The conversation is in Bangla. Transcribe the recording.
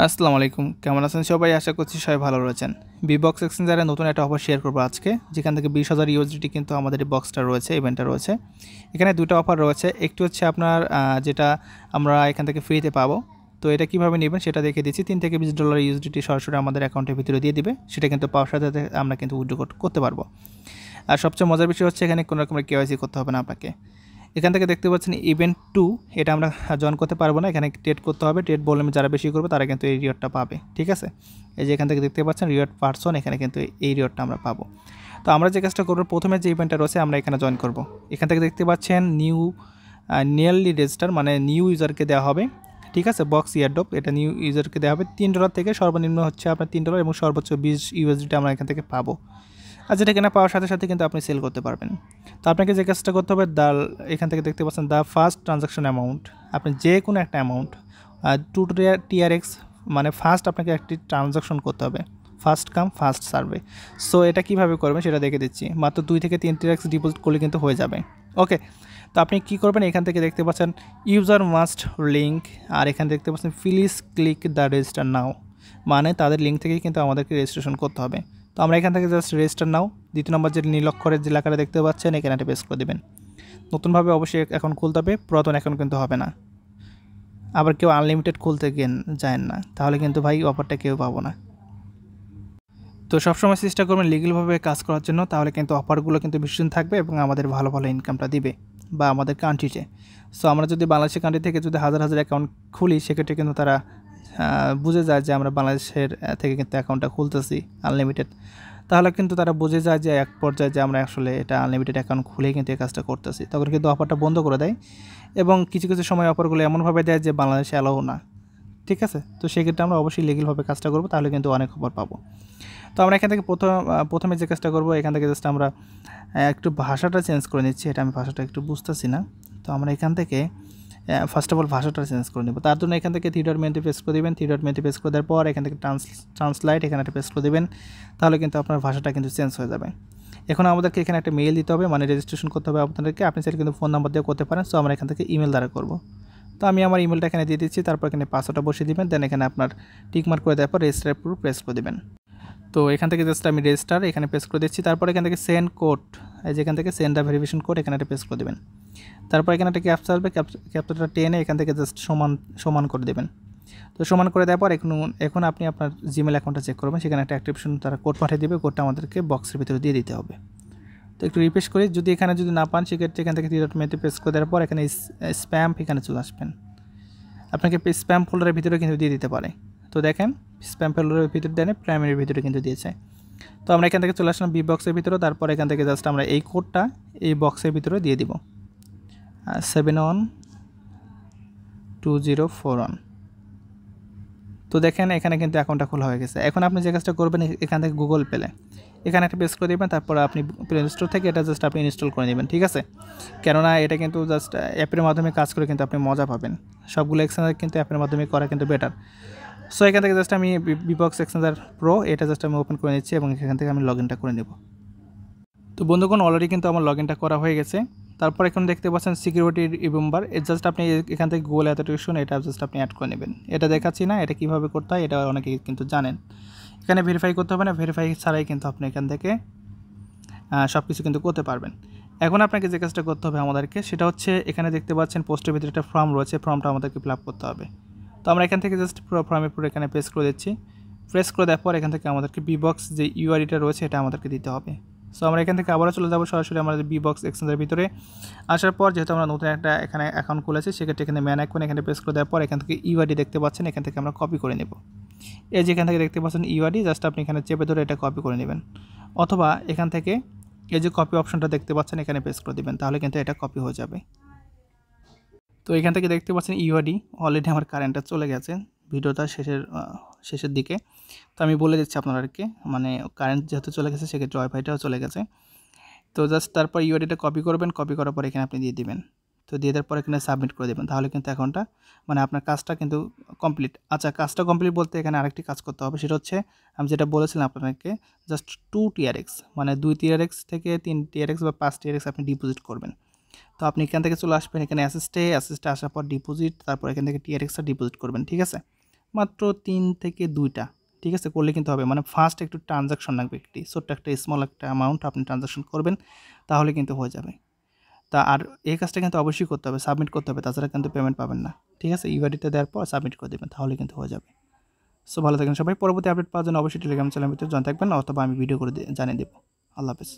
আসসালামু আলাইকুম। কেমন আছেন সবাই? আশা করছি সবাই ভালো রয়েছেন। বি বক্স এক্সচেঞ্জারে নতুন একটা অফার শেয়ার করব আজকে, যেখান থেকে বিশ হাজার ইউএসডিটি কিন্তু আমাদের এই বক্সটা রয়েছে ইভেন্টটা রয়েছে। এখানে দুটো অফার রয়েছে। একটি হচ্ছে আপনার যেটা আমরা এখান থেকে ফ্রিতে পাবো। তো এটা কীভাবে নেবেন সেটা দেখে দিচ্ছি। তিন থেকে বিশ ডলার ইউএসডিটি সরাসরি আমাদের অ্যাকাউন্টের ভিতরে দিয়ে দিবে। সেটা কিন্তু পাওয়ার সাথে আমরা কিন্তু উইড্রো করতে পারব। আর সবচেয়ে মজার বিষয় হচ্ছে এখানে কোনো রকমের কেওয়াইসি করতে হবে না আপনাকে। এখান থেকে দেখতে পাচ্ছেন ইভেন্ট টু এটা আমরা জয়েন করতে পারব না, এখানে ট্রেড করতে হবে ট্রেড বললে যারা বেশি করবে তারা কিন্তু এই রিওয়ার্ডটা পাবে, ঠিক আছে? এই যে এখান থেকে দেখতে পাচ্ছেন রিওয়ার্ড পার্সন এখানে কিন্তু এই রিওয়ার্ডটা আমরা পাবো। তো আমরা যে কাজটা করব, প্রথমে যে ইভেন্টটা রয়েছে আমরা এখানে জয়েন করব। এখান থেকে দেখতে পাচ্ছেন নিউ নিয়ারলি রেজিস্টার মানে নিউ ইউজারকে দেওয়া হবে, ঠিক আছে? বক্স ইয়ারডপ এটা নিউ ইউজারকে দেওয়া হবে। তিন ডলার থেকে সর্বনিম্ন হচ্ছে আপনার তিন ডলার এবং সর্বোচ্চ বিশ ইউএসডিটা আমরা এখান থেকে পাবো। আর যেটা কেনা পাওয়ার সাথে সাথে কিন্তু আপনি সেল করতে পারবেন। তো আপনাকে যে কাজটা করতে হবে দাল এখান থেকে দেখতে পাচ্ছেন দ্য ফার্স্ট ট্রানজাকশন অ্যামাউন্ট আপনি যে কোনো একটা অ্যামাউন্ট টু টিআরএক্স মানে ফার্স্ট আপনাকে একটি ট্রানজাকশন করতে হবে। First come first serve so এটা কীভাবে করবেন সেটা দেখে দিচ্ছি। মাত্র দুই থেকে তিন টিআরএক্স ডিপোজিট করলে কিন্তু হয়ে যাবে। ওকে তো আপনি কী করবেন? এখান থেকে দেখতে পাচ্ছেন ইউজার মাস্ট লিঙ্ক আর এখানে দেখতে পাচ্ছেন please click the register now মানে তাদের লিঙ্ক থেকেই কিন্তু আমাদেরকে রেজিস্ট্রেশন করতে হবে। তো আমরা এখান থেকে জাস্ট রেজিস্টার নাও দ্বিতীয় নম্বর যে নীলক্ষরের যে লেখাটা দেখতে পাচ্ছেন, এখানে একটা পেস্ট করে দেবেন। নতুনভাবে অবশ্যই অ্যাকাউন্ট খুলতে হবে, পুরাতন অ্যাকাউন্ট কিন্তু হবে না। আবার কেউ আনলিমিটেড খুলতে যায় না। তাহলে কিন্তু ভাই অফারটা কেউ পাবো না। তো সবসময় চেষ্টা করবেন লিগেলভাবে কাজ করার জন্য, তাহলে কিন্তু অফারগুলো কিন্তু ভীষণ থাকবে এবং আমাদের ভালো ভালো ইনকামটা দিবে বা আমাদের কান্ট্রিতে সো আমরা যদি বাংলাদেশের কান্ট্রি থেকে যদি হাজার হাজার অ্যাকাউন্ট খুলি, সেক্ষেত্রে কিন্তু তারা বুঝে যায় যে আমরা বাংলাদেশের থেকে কিন্তু অ্যাকাউন্টটা খুলতেছি আনলিমিটেড তাহলে কিন্তু তারা বুঝে যায় যে এক পর্যায়ে যে আমরা আসলে এটা আনলিমিটেড অ্যাকাউন্ট খুলেই কিন্তু এই কাজটা করতেছি। তখন কিন্তু অফারটা বন্ধ করে দেয় এবং কিছু কিছু সময় অফারগুলো এমনভাবে দেয় যে বাংলাদেশে অ্যালাও না। ঠিক আছে? তো সেক্ষেত্রে আমরা অবশ্যই লিগেলভাবে কাজটা করব, তাহলে কিন্তু অনেক খবর পাবো। তো আমরা এখান থেকে প্রথম প্রথমে যে কাজটা করব, এখান থেকে জাস্ট আমরা একটু ভাষাটা চেঞ্জ করে নিচ্ছি। এটা আমি ভাষাটা একটু বুঝতেছি না। তো আমরা এখান থেকে ফার্স্ট অফ অল ভাষাটা চেঞ্জ করে নেব। তার জন্য এখান থেকে থ্রি মেনুতে পেস করে দেবেন। থ্রি মেনুতে পেস করে দেওয়ার পর এখান থেকে ট্রান্স ট্রান্সলাইট এখানে একটা পেস করে দেবেন। তাহলে কিন্তু আপনার ভাষাটা কিন্তু চেঞ্জ হয়ে যাবে। এখন আমাদেরকে এখানে একটা মেইল দিতে হবে। মানে রেজিস্ট্রেশন করতে হবে আপনাদেরকে। আপনি চাইলে কিন্তু ফোন নাম্বার দিয়ে করতে পারেন। সো আমরা এখান থেকে ইমেল দ্বারা করব। তো আমি আমার ইমেলটা এখানে দিয়ে দিচ্ছি। তারপর এখানে পাসওয়ার্ডটা বসিয়ে দেবেন। দেন এখানে আপনার টিকমার্ক করে দেওয়ার পর রেজিস্টার পুরো প্রেস করে দেবেন। তো এখান থেকে জাস্ট আমি রেজিস্টার এখানে পেস করে দিচ্ছি। তারপর এখান থেকে সেন্ড কোড এই যেখান থেকে সেন্ড দ্য ভেরিফিকেশন কোড এখানে একটা পেস করে দেবেন। তারপর এখানে একটা ক্যাপচা আসবে ক্যাপচারটা টেনে এখান থেকে জাস্ট সমান সমান করে দেবেন। তো সমান করে দেওয়ার পর এখন এখন আপনি আপনার জিমেল অ্যাকাউন্টটা চেক করবেন। সেখানে একটা অ্যাক্টিভেশন তারা কোড পাঠিয়ে দেবে কোডটা আমাদেরকে বক্সের ভিতরে দিয়ে দিতে হবে। তো একটু রিফ্রেশ করি, যদি এখানে যদি না পান, সেক্ষেত্রে এখান থেকে থ্রি ডট মেতে প্রেস করে দেওয়ার পর এখানে স্প্যাম এখানে চলে আসবেন। আপনাকে স্প্যাম ফোল্ডারের ভিতরে কিন্তু দিয়ে দিতে পারে। তো দেখেন স্প্যাম ফোল্ডারের ভিতরে দেন প্রাইমারির ভিতরে কিন্তু দিয়েছে তো আমরা এখান থেকে চলে আসলাম বি বক্সের ভিতরে, তারপর এখান থেকে জাস্ট আমরা এই কোডটা এই বক্সের ভিতরে দিয়ে দিব। Seven one two zero four one তো দেখেন এখানে কিন্তু অ্যাকাউন্টটা খোলা হয়ে গেছে। এখন আপনি যে কাজটা করবেন এখান থেকে গুগল পেলে এখানে একটা পেস্ট করে দেবেন, তারপর আপনি প্লে স্টোর থেকে এটা জাস্ট আপনি ইনস্টল করে নেবেন, ঠিক আছে? কেননা এটা কিন্তু জাস্ট অ্যাপের মাধ্যমে কাজ করে কিন্তু আপনি মজা পাবেন। সবগুলো এক্সচেঞ্জার কিন্তু অ্যাপের মাধ্যমে করা কিন্তু বেটার সো এখান থেকে জাস্ট আমি বিবক্স এক্সেঞ্জার প্রো এটা জাস্ট আমি ওপেন করে নিচ্ছি এবং এখান থেকে আমি লগ ইনটা করে নেব। তো বন্ধুগণ অলরেডি কিন্তু আমার লগ ইনটা করা হয়ে গেছে। তারপর এখন দেখতে পাচ্ছেন সিকিউরিটি রিমেম্বার জাস্ট আপনি এখান থেকে গুগল অ্যাথেন্টিকেশন এটা জাস্ট আপনি অ্যাড করে নেবেন। এটা দেখাচ্ছি না, এটা কীভাবে করতে হয়, এটা অনেকে কিন্তু জানেন। এখানে ভেরিফাই করতে হবে না ভেরিফাই ছাড়াই কিন্তু আপনি এখান থেকে সব কিছু কিন্তু করতে পারবেন। এখন আপনাকে যে কাজটা করতে হবে আমাদেরকে, সেটা হচ্ছে এখানে দেখতে পাচ্ছেন পোস্টের ভিতরে একটা ফর্ম রয়েছে ফর্মটা আমাদেরকে ফিল করতে হবে। তো আমরা এখান থেকে জাস্ট পুরো ফর্মের পুরো এখানে প্রেস করে দিচ্ছি। প্রেস করে দেওয়ার পর এখান থেকে আমাদেরকে বি বক্স যে ইউআরিটা রয়েছে, এটা আমাদেরকে দিতে হবে। সো আমরা এখান থেকে আবারও চলে যাব সরাসরি আমাদের বি বক্স এক্সচেঞ্জের ভিতরে। আসার পর যেহেতু আমরা নতুন একটা এখানে অ্যাকাউন্ট খুলেছি, সেক্ষেত্রে এখানে ম্যান অ্যাকাউন্ট এখানে প্রেস করে দেওয়ার পর এখান থেকে ইউআইডি দেখতে পাচ্ছেন, এখান থেকে আমরা কপি করে নেব। এই যে এখান থেকে দেখতে পাচ্ছেন ইউআইডি জাস্ট আপনি এখানে চেপে ধরে এটা কপি করে নেবেন। অথবা এখান থেকে এই যে কপি অপশনটা দেখতে পাচ্ছেন, এখানে প্রেস করে দেবেন, তাহলে কিন্তু এটা কপি হয়ে যাবে। তো এখান থেকে দেখতে পাচ্ছেন ইউআইডি অলরেডি আমার কারেন্টটা চলে গেছে ভিডিওটা শেষের শেষের দিকে। তো আমি বলে দিচ্ছি আপনাদেরকে মানে কারেন্ট যেহেতু চলে গেছে, সেক্ষেত্রে ওয়াইফাইটাও চলে গেছে। তো জাস্ট তারপর ইউআইডিটা কপি করবেন কপি করার পর এখানে আপনি দিয়ে দিবেন। তো দিয়ে দেওয়ার পর এখানে সাবমিট করে দেবেন, তাহলে কিন্তু অ্যাকাউন্টটা মানে আপনার কাজটা কিন্তু কমপ্লিট আচ্ছা কাজটা কমপ্লিট বলতে এখানে আরেকটি কাজ করতে হবে, সেটা হচ্ছে আমি যেটা বলেছিলাম আপনাকে জাস্ট টু টিআরএক্স মানে দুই টিআরএক্স থেকে তিন টিআরএক্স বা পাঁচ টিআরএক্স আপনি ডিপোজিট করবেন। তো আপনি এখান থেকে চলে আসবেন, এখানে অ্যাসিস্টে অ্যাসিস্টে আসার পর ডিপোজিট তারপর এখান থেকে টিআরএক্সটা ডিপোজিট করবেন, ঠিক আছে? মাত্র তিন থেকে দুইটা, ঠিক আছে? করলে কিন্তু হবে মানে ফার্স্ট একটু ট্রানজাকশন লাগবে একটি, ছোট্ট একটা স্মল একটা অ্যামাউন্ট আপনি ট্রানজাকশন করবেন, তাহলে কিন্তু হয়ে যাবে। তা আর এই কাজটা কিন্তু অবশ্যই করতে হবে সাবমিট করতে হবে, তাছাড়া কিন্তু পেমেন্ট পাবেন না, ঠিক আছে? ইউআইডিতে দেওয়ার পর সাবমিট করে দেবেন, তাহলে কিন্তু হয়ে যাবে। সো ভালো থাকেন সবাই, পরবর্তী আপডেট পাওয়ার জন্য অবশ্যই টেলিগ্রাম চ্যানেলের ভিতরে জয়েন থাকবেন, অথবা আমি ভিডিও করে জানিয়ে দেবো। আল্লাহ হাফেজ।